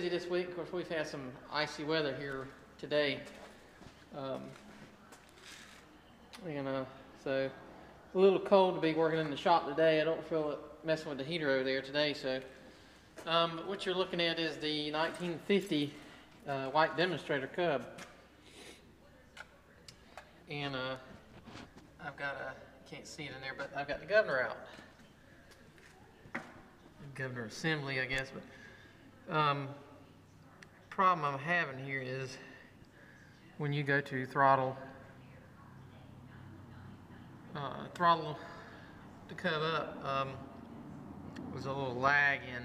busy this week. Of course, we've had some icy weather here today. Um, and uh, so a little cold to be working in the shop today. I don't feel it messing with the heater over there today. So um, what you're looking at is the 1950 uh, white demonstrator Cub. And uh, I've got a, can't see it in there, but I've got the governor out. Governor Assembly, I guess, but um, problem I'm having here is when you go to throttle, uh, throttle the Cub up, um, was a little lag in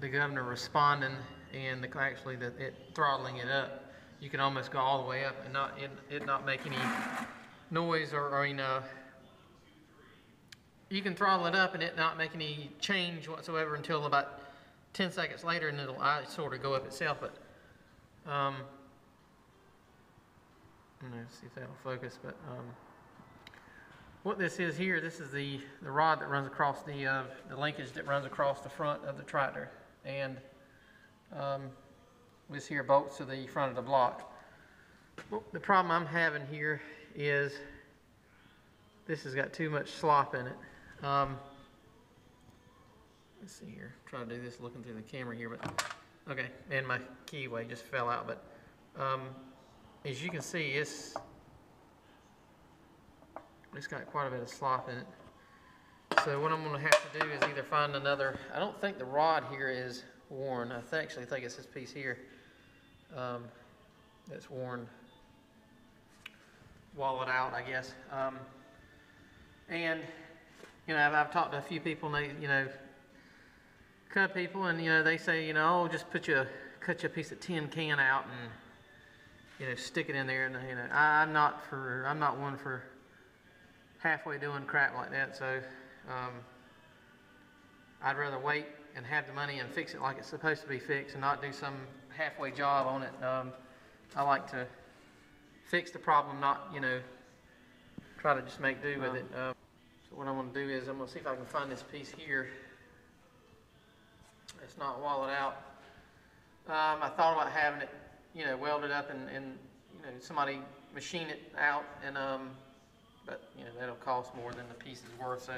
the governor responding and the, actually the, it throttling it up. You can almost go all the way up and not it, it not make any noise or, or you know you can throttle it up and it not make any change whatsoever until about 10 seconds later and it'll uh, sort of go up itself but um, I'm gonna see if that'll focus but um, what this is here this is the the rod that runs across the uh, the linkage that runs across the front of the tractor. And um, this here bolts to the front of the block. Well, the problem I'm having here is this has got too much slop in it. Um, let's see here. Try to do this looking through the camera here, but okay. And my keyway just fell out, but um, as you can see, it's it's got quite a bit of slop in it. So what I'm going to have to do is either find another. I don't think the rod here is worn. I actually think it's this piece here um, that's worn. Wall it out, I guess. Um, and you know, I've, I've talked to a few people, and they, you know, cut people, and you know, they say, you know, oh, just put you, cut you a piece of tin can out and, you know, stick it in there, and you know, I, I'm not for, I'm not one for halfway doing crap like that. So, um, I'd rather wait and have the money and fix it like it's supposed to be fixed, and not do some halfway job on it. Um, I like to fix the problem, not, you know, try to just make do with it. Um, so what I'm going to do is I'm going to see if I can find this piece here. Not walled out. Um, I thought about having it, you know, welded up and, and you know, somebody machine it out, and um, but you know that'll cost more than the piece is worth. So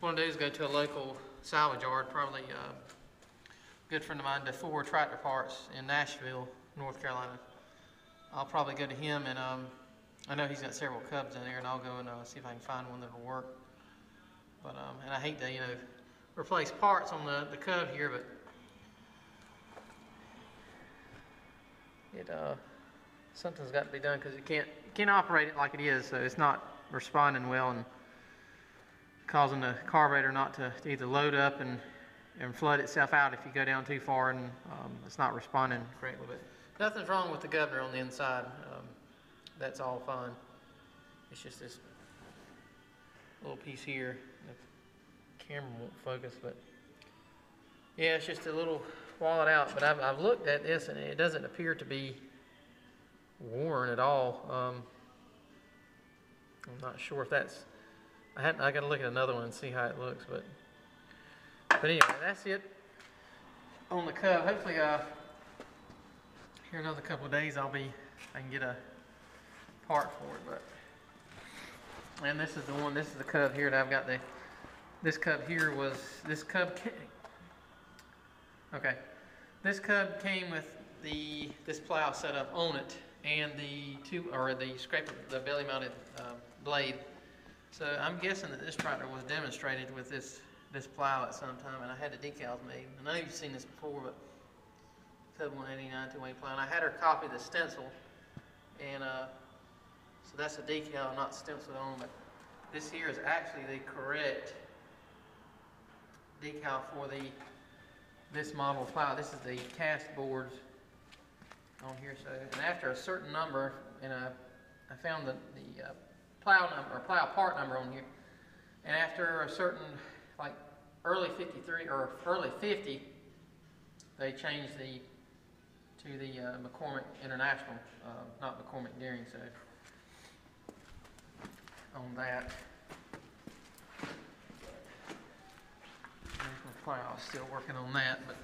what I'm to do is go to a local salvage yard, probably uh, a good friend of mine, DeFore Tractor Parts in Nashville, North Carolina. I'll probably go to him and um, I know he's got several cubs in there, and I'll go and uh, see if I can find one that'll work. But um, and I hate to you know replace parts on the the Cub here, but it uh something's got to be done because it can't it can't operate it like it is, so it's not responding well and causing the carburetor not to, to either load up and and flood itself out if you go down too far and um, it's not responding correctly. But nothing's wrong with the governor on the inside. Um, that's all fine. It's just this little piece here. Camera won't focus, but yeah, it's just a little walled out. But I've, I've looked at this and it doesn't appear to be worn at all. Um, I'm not sure if that's. I had I got to look at another one and see how it looks, but but anyway, that's it on the Cub. Hopefully, uh, here another couple of days, I'll be I can get a part for it, but and this is the one. This is the Cub here that I've got the. This Cub here was this Cub. Okay, this Cub came with the this plow set up on it and the two or the scraper the belly mounted uh, blade. So I'm guessing that this tractor was demonstrated with this this plow at some time, and I had the decals made. I know you've seen this before, but Cub 189 two-way plow. And I had her copy the stencil, and uh, so that's a decal, not stenciled on, but this here is actually the correct decal for the this model plow. This is the cast boards on here. So, and after a certain number, and I, I found the, the uh, plow number, or plow part number on here, and after a certain, like early 53 or early 50, they changed the to the uh, McCormick International, uh, not McCormick Deering. So on that. There's my plow, still working on that, but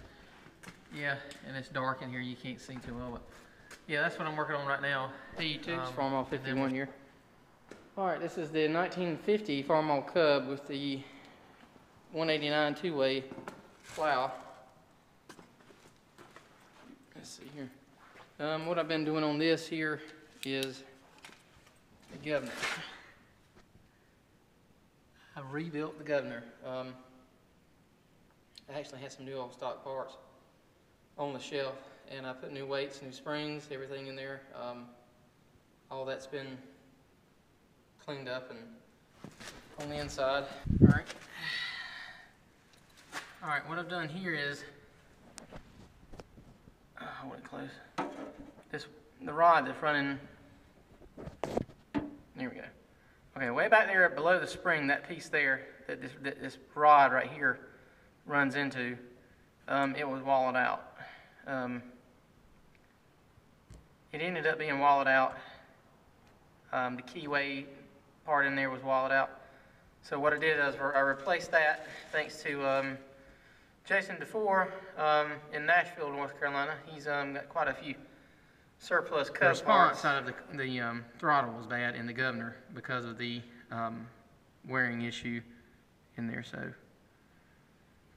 Yeah, and it's dark in here, you can't see too well, but, yeah, that's what I'm working on right now. Hey, Toots, Um, Farmall and 51 year. All right, this is the 1950 Farmall Cub with the 189 two-way plow. Let's see here. Um, what I've been doing on this here is the governor. I've rebuilt the governor. Um, I actually had some new old stock parts on the shelf, and I put new weights, new springs, everything in there. Um, all that's been cleaned up and on the inside. All right. All right, what I've done here is, I want it close. This, the rod that's running, there we go. Okay, way back there below the spring, that piece there, that this, that this rod right here runs into, um, it was walled out. Um, it ended up being walled out. Um, the keyway part in there was walled out. So what I did is I replaced that thanks to um, Jason DeFore um, in Nashville, North Carolina. He's um, got quite a few surplus The response parts. out of the, the um, throttle was bad in the governor because of the um, wearing issue in there, so.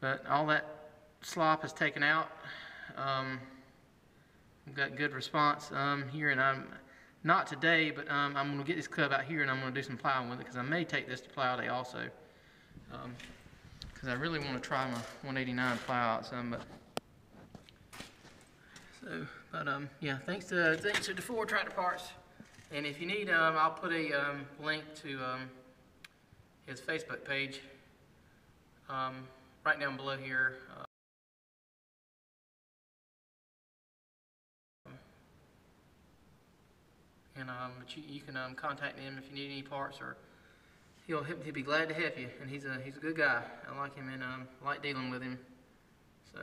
But all that slop is taken out. Um, We've got good response um, here, and I'm, not today, but um, I'm gonna get this cub out here and I'm gonna do some plowing with it, because I may take this to plow day also. Because I really want to try my 189 plow out some, but. So, but, um, yeah, thanks to, thanks to DeFore Tractor Parts. And if you need, um, I'll put a, um, link to, um, his Facebook page, um, right down below here. Uh, And, um, you, you can, um, contact him if you need any parts or he'll, he'll be glad to help you. And he's a, he's a good guy. I like him and, um, like dealing with him. So,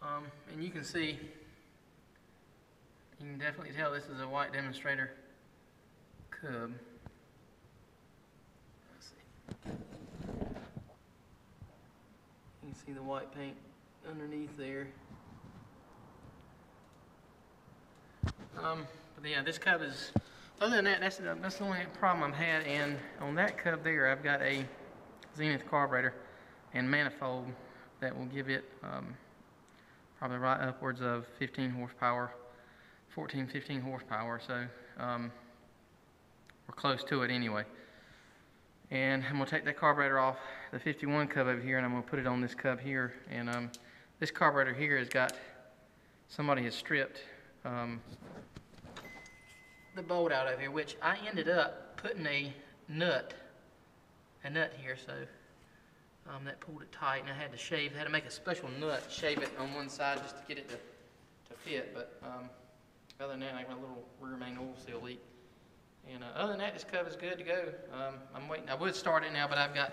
um, and you can see, you can definitely tell this is a white demonstrator cub. Let's see. See the white paint underneath there. Um, but yeah, this cub is, other than that, that's, the- that's the only problem I've had. And on that cub there, I've got a Zenith carburetor and manifold that will give it, um, probably right upwards of 15 horsepower, 14, 15 horsepower. So, um, we're close to it anyway. And I'm gonna take that carburetor off the 51 cub over here and I'm gonna put it on this cub here. And, um, this carburetor here has got, somebody has stripped, um, the bolt out of here, which I ended up putting a nut, a nut here, so um, that pulled it tight, and I had to shave, had to make a special nut, shave it on one side just to get it to, to fit. But um, other than that, I got a little rear main oil seal leak. And uh, other than that, this is good to go. Um, I'm waiting. I would start it now, but I've got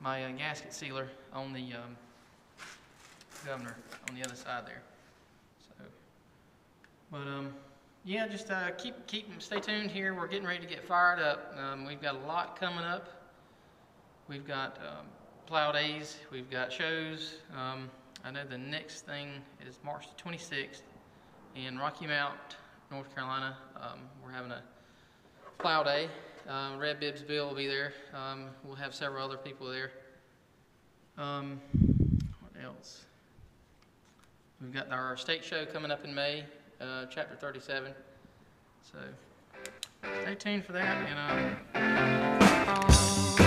my uh, gasket sealer on the um, governor on the other side there. So, but um, yeah, just uh, keep keep stay tuned here. We're getting ready to get fired up. Um, we've got a lot coming up. We've got um, plow days. We've got shows. Um, I know the next thing is March the 26th in Rocky Mount, North Carolina. Um, we're having a plow day. Um, Red Bibs Bill will be there. Um, we'll have several other people there. Um, what else? We've got our state show coming up in May, uh, chapter 37. So stay tuned for that. And um,